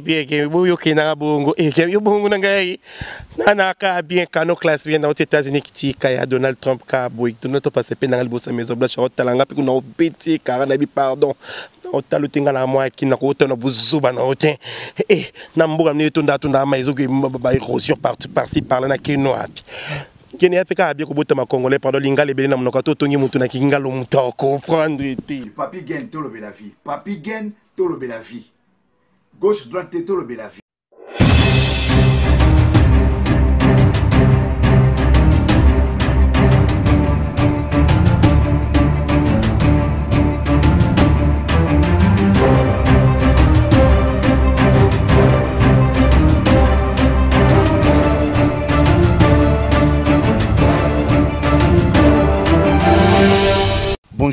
bien ke boyo ke na bongo e ke yo bongo na na na ka bien kano class bien aux États-Unis qui ka Donald Trump ka boy. Tout notre passé pe na libosa maison blanche talanga pe kuna obeti kara na bi pardon. Otala otinga na mwa kina kota na buzuba na ote. E na mboka mne to ndatu nda maizo ke ba érosion partout par-ci par là na kino api kene ya pe ka bien na to na comprendre te papi gain tolobe la vie. Papi gain tolobe la vie gauche droite te tolobe la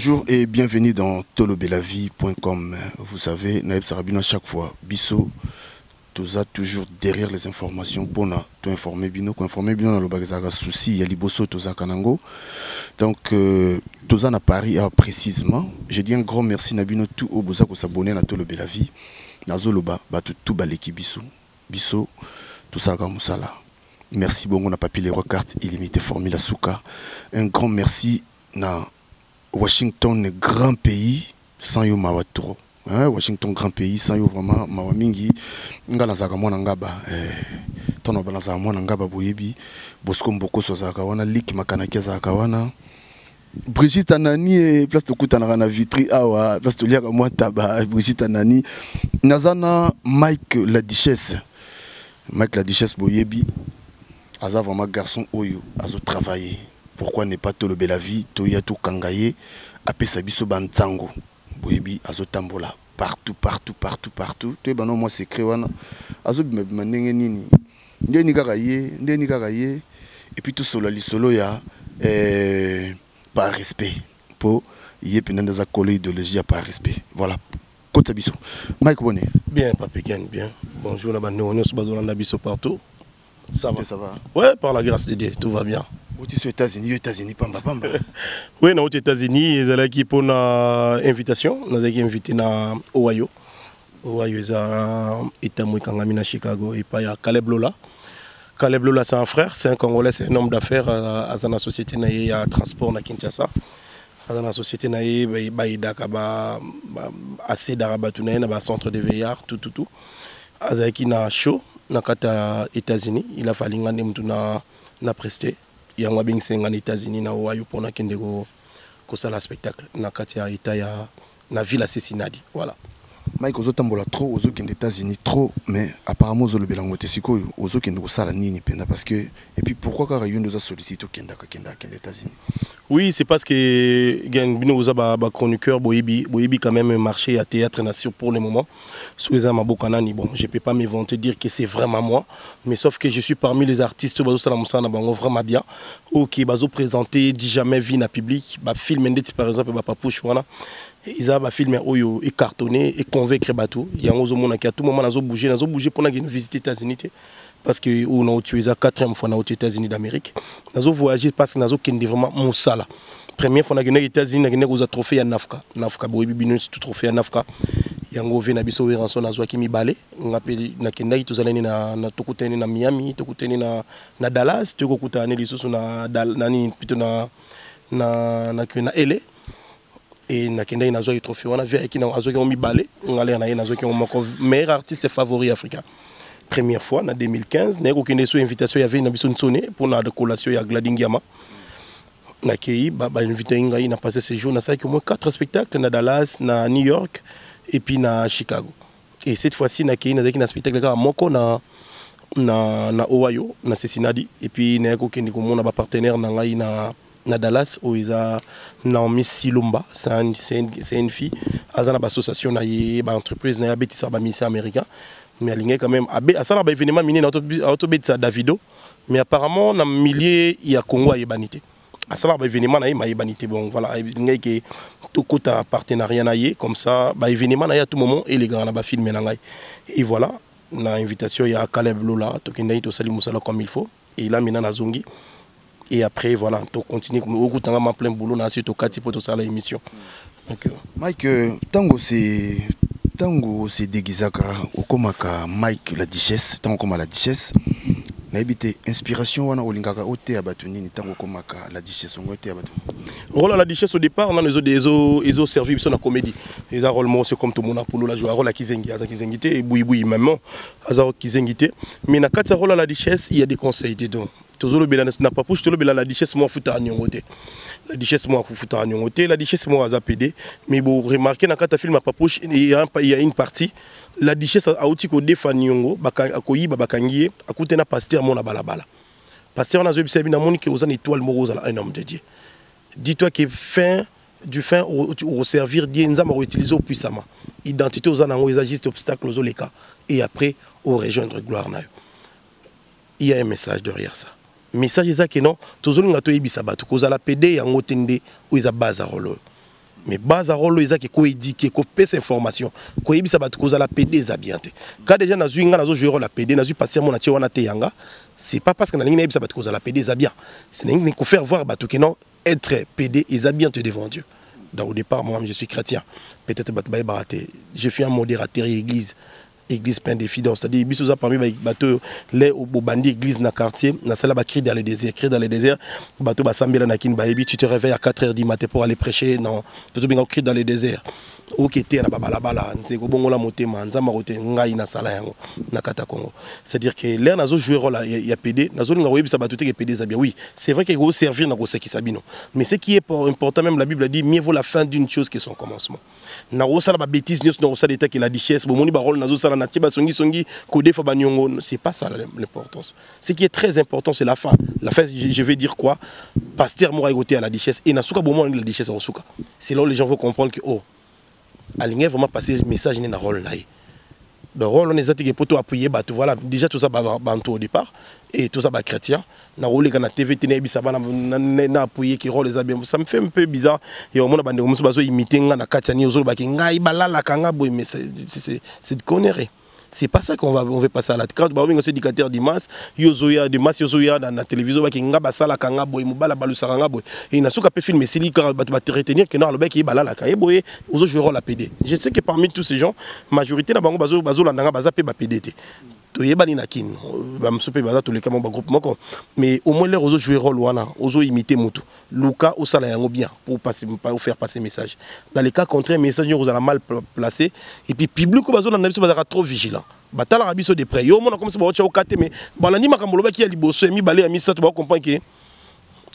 Bonjour et bienvenue dans tolobelavie.com. Vous savez, Naïb Sarabino à chaque fois, Bisso, toza toujours derrière les informations pour tout informer bino, ko informer bino na lobaka souci ya liboso toza kanango. Donc euh, toza na Paris ah, précisément. Je dis un grand merci na bino tout au boza ko s'abonner na tolobelavie. Nazo loba ba tout baleki biso. Biso tout ça musala. Merci bongo na papier les carte illimité formule souka. Un grand merci na Washington est grand pays sans yo mawa trop. Hein? Washington grand pays sans yo vraiment mawa mingi. Nga nazaka mwana ngaba eh tono banaza mwana ngaba boyebi. Bosco Mboko sozaka wana Lik makanaki azaka wana. Brigitte Anani e place tokutanaka na vitri awa place toliaka mwa taba Brigitte Anani. Nazana Mike la Duchesse Mike la Duchesse boyebi aza vraiment garçon oyo azo travailler pourquoi ne pas tolobe la vie toya tokanga ye apesa biso bantango boyebi azotambola partout partout partout partout toyeba no mwa secret wana azobimabima ndenge nini ndeni kaka ye ndeni kaka ye epuis tosola lisolo ya eh, par respect mpo ye mpena nde aza kolo idéologie ya par respect voilà kota biso mike bone bien papiken bien bonjour na bandeko nyonso bazolanda biso partout ça va ça va ouais par la grâce de dieu tout va bien oti so états-unis yo états-unis pamba pamba. Oui nauti états-unis ezalaki mpona invitation. Nazalaki invité na ohio. Ohio eza état mo ekangami na chicago. Epai ya caleb lola. Caleb lola c'est un frère c'est un congolais c'est un homme d'affaires aza na société na ye ya transport na kinshasa. Aza na société na ye bayedaka asedaka bato na ye na bacentre de veillard tututu azalaki na show na kati ya états-unis il afalinga nde motu na, na preste yango abengisi nga na états-unis na ohio mpona akende kosala spectacle na kati ya eta ya na ville ya cincinnati. Voilà mike ozotambola trop ozokende états-unis trop mais apparemment ozolobela yango te sikoyo ozokende kosala nini mpenza? Parce que et puis pourquoi kaka yo nde oza sollicite okendaka kendaka kende états-unis? Oui c'est parce que gen bino oza bachroniqueur boyebi boyebi quand même marché ya théâtre nation pour le moment. So eza maboka nani bon je peux pas m'inventer dire que c'est vraiment moi mais sauf que je suis parmi les artistes bazosala mosala na bango vraiment bien. Ok bazoprésente di jamais vie na public bafilme ndeti par exemple bapapouche wana eza bafilme oyo ecartonné econvaincre bato. Yango ozomonaki tout moment nazobouge nazobouge mpona kende visite états-unis parce que oyo naotio eza quatrième fois naoti états-unis d'amérique. Nazovoyage parce que nazokende vraiment mosala première fois nakendaki états-unis nakendaki kozwa trophée ya nafka. Nafka boyebi bino surtout trophée ya nafka. Yango ve na biso weranso nazwaki mibale. Nga mpe nakendaki tozalani na, na tokutani na miami tokutani na, na dallas tokokutana lisusu na plutôt na, na, na, na, na ele e nakendaki nazwaki trophée wana ve ayaki azwaki yango mibale ngalere na ye nazwaki yango moko meilleur artiste favori africain première fois na 2015 naye kokende so invitation ya vei na biso nsone mpona decollation ya gladingiama nakei bainvite ba ngai na passé séjour nasalaki au moins 4 spectacles na dallas na new york et puis na chicago. Et cette fois-ci nakei nazalaki na spectacle kaka moko na na, na ohio na cincinnati et puis naye kokende komona bapartenaire na ngai na na Dallas oyo eza Naomi Silumba. C'est un, une, fille. Aza na bassociation na ye baentreprise na ye abetisaka bamisien américain mais alingaki quand même. Asala baévénement minene aotobetisa davido. Mais apparemment na milieu ya congo ayebani te asalaka baévénement na ye mayebani te bon voilà alingaki ke tokota partenariat na ye comme ça baévénement na ye à tout moment elegaka na bafilme na ngai et voilà na invitation ya caleb lola tokendaki tosali mosala comme il faut. Et là maintenant nazongi et après voilà to continue. Okutanga ma plein boulot na si tokati mpo tosala émission donc, mike ntango c'est ntango osedegizaka okomaka mike la duchesse ntango okoma la duchesse. Nayebi te inspiration wana olingaka oteya bato nini ntango okomaka la duchesse ongo oteya bato rôle à la duchesse au départ nano ezo ezo ezo servi biso na comédie. Eza rôle moko c'est comme tomona polo la joue rôle ya kizengi aza kizengi te ebuyibui même aza kizengi te. Mais na kati ya rôle à la duchesse il y a des conseils dedans tozolobela na tolobela la duchesse moko afutaka niongo te la duchesse moko afutaka niongo te la duchesse moko aza pede mais boremarke na kati ya film ya papuche il y a une partie. La duchesse auti kodefa niongo akoyiba bakangi ye akute na paster mo na balabala. Paster wana azoyebisa yebi namoni ke oza na étoile moko ozala un homme de dieu. Dis-toi que fin du fin oservir dieu nzambe akoutilize o puissamment identité oza nango eza juste obstacle ozoleka. Et après orejoindre gloire na il y a un message derrière ça message eza ke non tozolinga toyebisa bato kozala pede yango te nde oyo eza base ya role mais base ya role oyo eza information koyebisa bato kozala pede eza bien te. Ka déjà nazwi ya pede nazwi paster mo na te yanga c'est pas parce que nalingi nayebisa bato pede eza bien. Nalingi kofaire voir bato non être pede eza bien te devant dieu. Donc au départ moi je suis chrétien. Peut-être bato bayebaka je suis un modérateur église église plein de fidèles c'est-à-dire parmi quartier bacri dans le désert dans le désert. Bayebi tu te réveilles à 4 heures du matin pour aller prêcher non dans le désert. Que rôle pd oui c'est vrai bino. Mais ce qui est important même la bible dit mieux vaut la fin d'une chose que son commencement nakosala babétise nyonso nakosala etaki la duchesse. Bomoni barole nazosala na tie basongisongi kodefa baniongo c'est pas ça l'importance. Ce qui est très important c'est la fin. La fin je vais dire quoi? Paster moko ayekote à la duchesse. Et nasuka bomona la duchesse akosuka c'est là où les gens vont comprendre que oh alingi vraiment passer message nde na role na ye donc role wana eza teke po to appuye bato voilà. Déjà toza bantu au départ et toza bachrétien nakoleka na tv te nayebisa bana na appuye ke role eza bien ça me fait un peu bizarre. Et omona bandeko mosusu bazoimite nga na kati ya nini ozolobaki ngai balalaka nga boye mais c'est de connerie c'est pas ça qu'on va on veut passer à la quand ba winga éducateur dimas yozoya dimas yozoya na, na télévision ba kinga basala kanga boy. Mubala balusaka nga boy. Et na suka pe film sili ka ba ba retenir que non le bec balala ka boy. Ozo jouer rôle la PD je sais que parmi tous ces gens majorité na bango bazo bazo landanga baza pe ba PD toyebani na kini bamosusu mpe baza toleka mo bagroupe moko. Mais au moins lere ozojouer rôle wana. Ozoimite motu luka osala yango bien pour passer, pour faire passer message. Dans les cas contraire message nyonso ozala mal placé. Et puis public oyo bazolanda biso bazalaka trop vigilant. Batalaka biso de près. Yo omona komisi baotya oka te mais balandi makambo olobaki ya liboso ya mibale ya misato bakokomprendre ke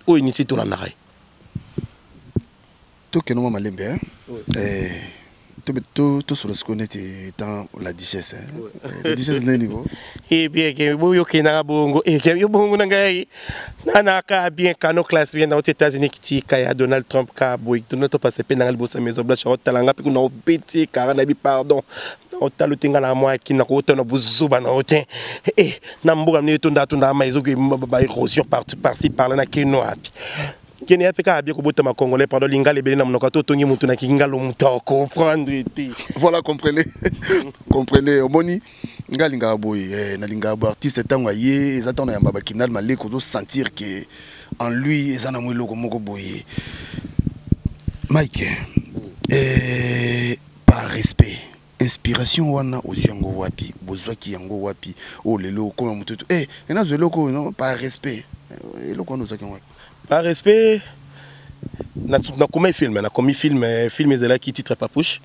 oyo niti tolandaka ye tokende mwa malembe tosolo sikoyo neti etant la duchesse la duchesse nini ko bien ke boyokendanga bongo yo bongo na ngai. Nanaka bien kano classe bien nauti états-unis kitika ya donald trump ka boy. Tona topase mpe nanga liboso ya maison blanche otalanga mpe kuna obeti kara na bi pardon. Otala otenga na mwa yakini na kota na bozuba na yo te na mboka mine etonda atondaka ma ezoki baérosion parci parla na keno api kene ya mpe kaka na motu na kingalo voilà comprenez. Comprenez. Omoni boye artiste en lui na eloko moko boye. Mike eh, par respect inspiration wana ozwi yango wapi? Bozwaki yango wapi? Oyo lelo okoma motutu e enazwa eloko oyo non par respect. Eloko yango wapi? Par respect nakomi film nakomi film film ezalaki titre papouche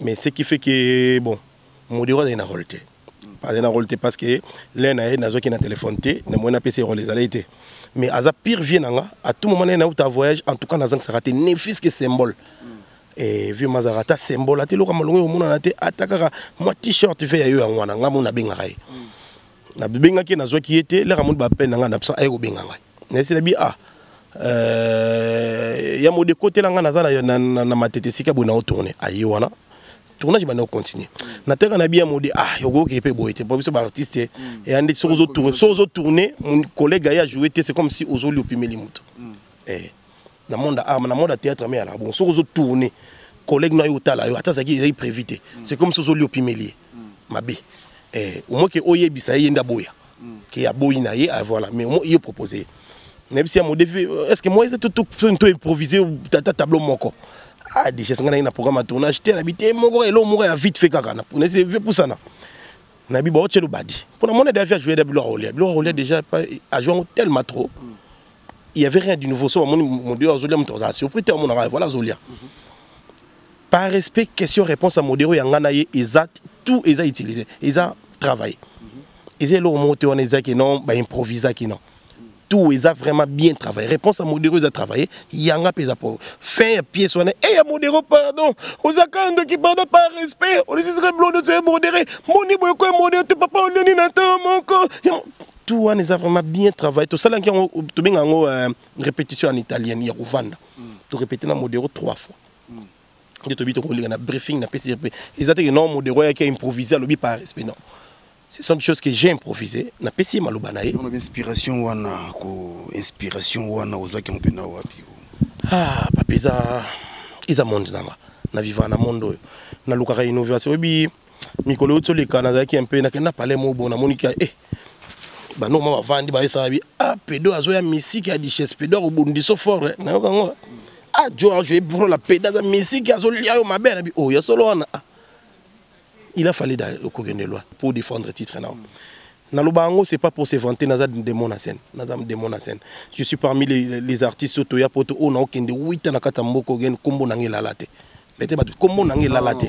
mais ce qui fait que bon modero azali na role te azali na role te parce que le na ye nazwaki na telefone te namoni napesi role ezalaki te mais aza pire vie na nga à tout moment na ye nauta voyage en tout cas nazangisaka te ne fils que symbole. Vie mazaka ata symbole ate eloko malongo omonana te ata kaka mwa t-shirt ve ya yo yango wana ngai mo nabengaka ye nabengaki ye nazwaki ye te leka moni bapene na ngai na bisa aye kobenga ngai ah euh, ya mode kotela ngai naza na, na, na matete esika boye naotourne aye wana tournage banda ocontinue na teka na bi ya mode ah yokoki mpe boye te po biso baartiste eya nde soki ozotourne collègue aye ajoue te c'est comme si ozoli opimeli moto eh. na monde art na monde ya théâtre me alaka bon soki ozotourne collègue na yo otala yo ata azalaki ezali prévu te. C'est comme si ozoli opimeli ye mabe omoi ke oyebisa ye ye nde aboya ke aboyi na ye voilà. Mais omoi ye propose ye nayebisi ya modefi est ce que moi eza to improviser tata tableau moko ah dichesse ngai nayi na programme ya tournage te nabi te moko elo moko ya vite fait kaka nese pusana nabi baotyelo badi. Mpona mona deavi ajoué da biloko akolia biloko akolia déjà ajouango tellement trop. Il y avait rien du nouveau so bamoni modero azolia moto azala surpris te amonaka voilà azolia par respect question réponse ya modero ya ngai na ye eza tout eza utilisé. Eza travaillé. Eza eloko moko te wana ezaki non baimprovisaki non tout eza vraiment bien travaillé. Réponse à modéro eza travaillé. Yanga mpe eza po fin ya pièce wana e ya modéro pardon. Ozaka ndoki pardon par respect olisisaka biloko nyonso ya modéré moni boye koya modéro te papa olioni na ntango moko tout wana eza vraiment bien travaillé. Tosalaki yango tobenga yango répétition en italienne ya kovanda torépété na modéro trois fois. Nde tobi tokolinga na briefing napesi eza teke non modéro ayaki improvise alobi par respect non ce sont des choses que j'ai improvisé napesi maloba na ye. On a inspiration wana ko inspiration wana ozwaki mpena wapi ah papa eza eza monde nanga. Na vivant na monde oyo. Nalukaka innovation oyebi mikolo oyo toleka nazalaki mpe nakenda pale mobo namoniki eh banoma bavandi bayesaka bi ah pedo azoya misike ya dichesse pedo akobundisa fort nayoka yango ah jo ajoye brola pedo aza misike azolia yo mabe na bi oyo ya solo wana ah il a fallu okokende loin pour défendre titre nao naloba yango c'est pas pour se vanter na scène. Je suis parmi les, les artistes toya poto oyo naokende wita na kati ya mboka ogene nkombo nange elala te pete bato nkombo nange elala te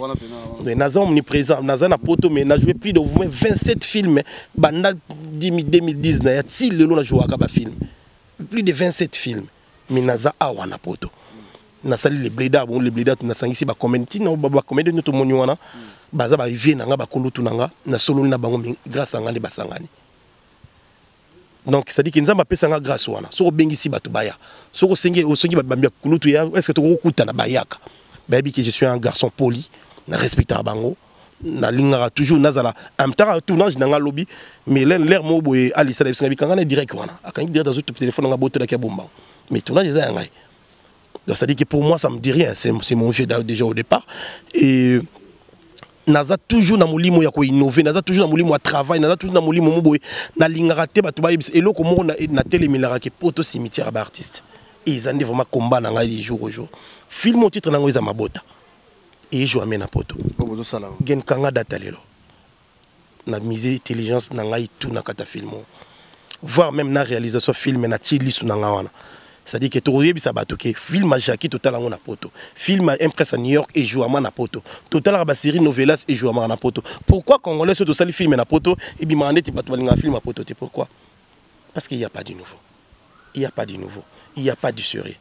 naza omniprésent naza na poto mais na joué plus de 27 films banda 2010 na ya ti lelo na jouaka bafilm plus de 27 films. Mais naza awa na poto nasali le bleda bon le ntina bacomédie nio tomoni wana baza bavie na nga bakulutu na nga nasololi na bango grâce anga nde basangani. Donc cestadire nzambe apesa nga grâce wana. Soki obengisi bato baya soki osengi osongi babambi ya kulutu ya est ce que tokokutana bayaka? Bayebi ke je suis un garçon poli na respectaka bango nalingaka toujours nazala amtaka tournage na nga lobi mais lere moko boye alisala bisinga bikanga na direct wana. Akangi direct azo telefone nanga botelaki ya bombango mais tournage eza ya ngai. Donc c'est à dire que pour moi ça me dit rien. C'est mon vieux déjà au départ. Et naza toujours na molimo ya koinnove naza toujours na molimo ya travail naza toujours na molimo mo boye nalingaka te bato bayebisa. Eloko moko natelemelaka ke poto cimitière ya baartiste. Eza nde vraiment combat na ngai de jour au jour. Film otitre nango eza mabota. Na poto. Gen kanga data lelo. Na mise intelligence na ngai tu na kata film. Voire même na réalisation film na tie lisu na ngai wana c'est-à-dire que tokoyebisa bato ke film ajaki totala yango na poto film impresse à new york ejouama na poto totalaka basérie novelas ejouamaka na poto pourquoi congolais soki tosali filme na poto ebimaka ndeti bato balingaka filme ya poto te pourquoi? Parce qu'il y a pas du nouveau. Il y a pas du nouveau. Il y a pas du sérieux.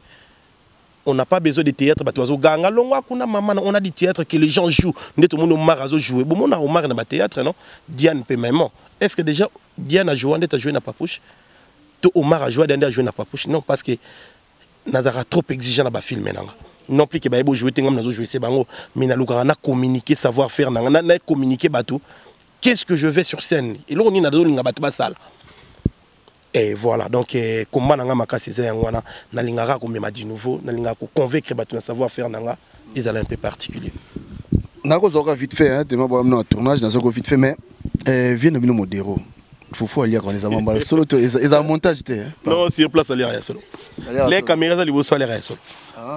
On n'a pas besoin de théâtre bato bazoganga longwa kuna mama on a du théâtre que les gens jouent. Nde tomoni omar azojouer bomona omar na bathéâtre non? Diane mpe maman est ce que déjà diane ajoua ndeti ajoué na papouche to omar ajoué dande ajoué na papouche non parce que nazalaka trop exigeant na bafilme nanga. Non plus ke bayebi ojoué te ngam nazojoué se bango. Mais nalukaka na communiquer savoir faire nanga na communiquer bato qu'est ce que je vais sur scène? Eloko nini nazolinga bato basala et voilà donc komba na nga makasi eza yango wana nalingaka komema du nouveau nalingaka koconvaincre bato na savoir faire nanga ezala un peu particulier. Nakozwaka vite fait tema bola mino na tournage nazwaka vite fait mais vie na bino modero fufu aliaka wana eza mambala. Solo to eza montage te non sur place alera ya solo. Les caméras eza liboso alera ya solo.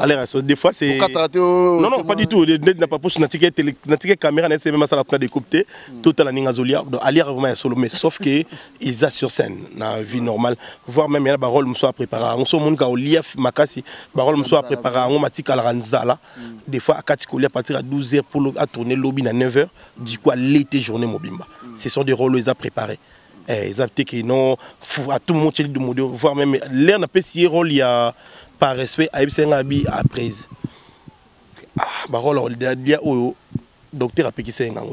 Alera ya solo. Des fois c'est non non pas du tout. Ndeti na papoche natike caméra na ese meme asala kuna découpe te totala ndenge azolia donc aliaka vraiment ya solo mais sauf que eza sur scène na vie normale voire même yana barole mosusu apréparé yango so omonika olia makasi barole mosusu apréparé yango matikalaka nzala des fois akati kolia à partir ya 12 heures pour atourner lobi na 9 heures du coup alete journée mobimba. Ce sont des rôles eza préparés eza te ke non à tout dumodi voire même l'air napesi ye rôle ya par respect ayebisa nga bi aprise barole lia oyo docteur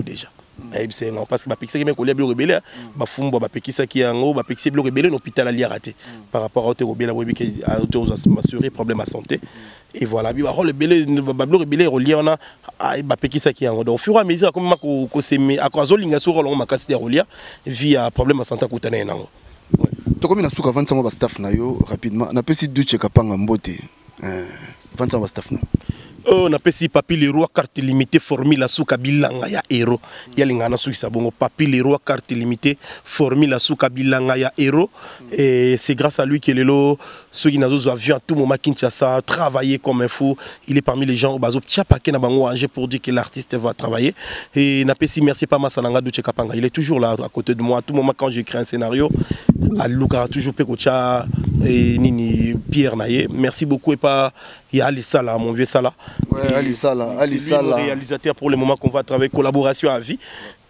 déjà. Ye ngango parce que bapekisaki me kolia biloko ebele bafumbwa bapekisaki yango bapekisi biloko ebele na hôpital aliaka te par rapport ao te kobela boyebi ke masuri problème ya santé et voilà bi barole ebele babiloko ebele ekolia wana bapekisaki yango donc fur et à mesure akomema koseme azolinga so role yango makasi ya kolia vi ya problème ya santé akutana ye nango tokomi na suka avandi sango bastaff na yo rapidement? Napesi duche kapanga mbote avandi sango bastaff na oyo napesi papi leroy carte limité formule asuka bilanga ya ero yalingaka nasukisa bongo. Papi leroy carte limité formule asuka bilanga ya ero et c'est grâce à lui que lelo soki nazozwa avion à tout moment kinshasa travailler comme un fou. Il est parmi les gens bazotia pake na bango ange pour dire que l'artiste va travailler. Et napesi merci pas masananga duche kapanga il est toujours là à côté de moi. À tout moment quand j'écris un scénario alukaka toujours kotia eh, nini pierre na ye merci beaucoup. Epa ya ali sala mon vieux sala Ouais, Ali Sala, Ali Sala. réalisateur pour le moment qu'on va travailler collaboration à vie.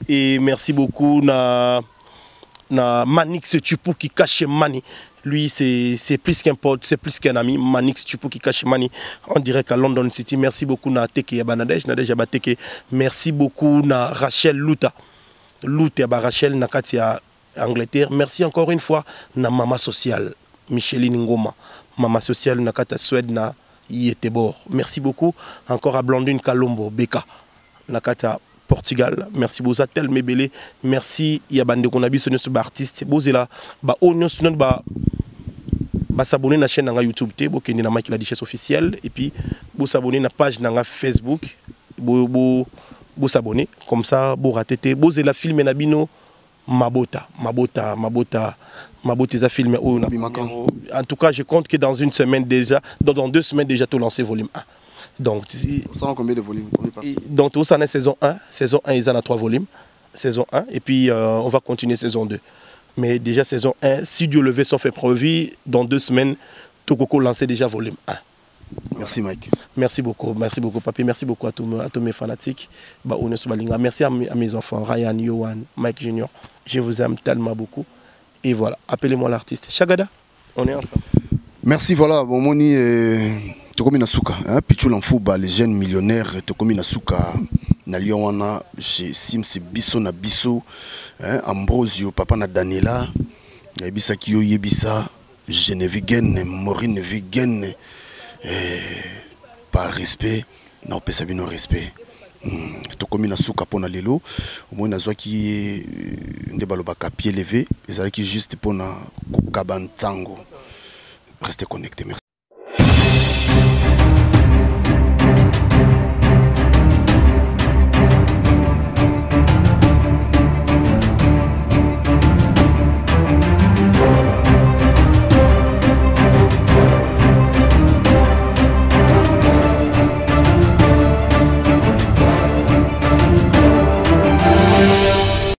Et merci beaucoup na na Manix Tupu qui cache Mani. Lui c'est plus qu'un pote c'est plus qu'un ami. Manix Tupu qui cache Mani en direct à London City. Merci beaucoup na Teke ya Banadej na déjà Teke. Merci beaucoup na Rachel Luta Luta Rachel na kati ya Angleterre. Merci encore une fois. Na Mama Social Micheline Ngoma. Mama Social na kati ya Suède na Yetebor. Merci beaucoup. Encore à Blandine Kalombo Beka. Na kati ya portugal. Merci boza telma ebele merci. Ya bandeko na biso nyonso baartiste bozela. Baoyo nyonso nani ba basabone na chaîne na youtube te. Bokende na makila dichesse officielle et puis bosabone na page na facebook. Bo- bo- bosabone comme ça borate te. Bozela filme na bino mabota mabota mabota mabota oyo na Bimaka. en tout cas je compte que dans une semaine déjà dans, deux semaines déjà tout lancé volume 1 donc Ça a combien de volumes donc tout ça est saison 1 saison 1 ils en a trois volumes. Saison 1 et puis euh, on va continuer saison 2 mais déjà saison 1 si Dieu le veut sauf épreuve dans deux semaines Tokoko lancer déjà volume 1 Merci Mike. merci beaucoup merci beaucoup papi merci beaucoup à tous, mes- à tous mes fanatiques merci à mes, à mes enfants Ryan Yohan Mike Junior je vous aime tellement beaucoup et voilà appelez-moi l'artiste Chagada on est ensemble Merci, voilà. Bon, moni, euh, tokomi na suka. Hein, Pichou Lamfouba, les jeunes millionnaires, tokomi na suka. Na wana, chez Sims Bisso na Bisso, hein, Ambrosio, papa na Daniela, Yebisa Kiyo Yebisa, Genevigen, Maureen Vigen, par respect, na opesa bino respect. Hmm, tokomi na suka mpona lelo omoi nazwaki ye euh, nde balobaka pied levé ezalaki juste mpona kokaba ntango Restez connectés, merci.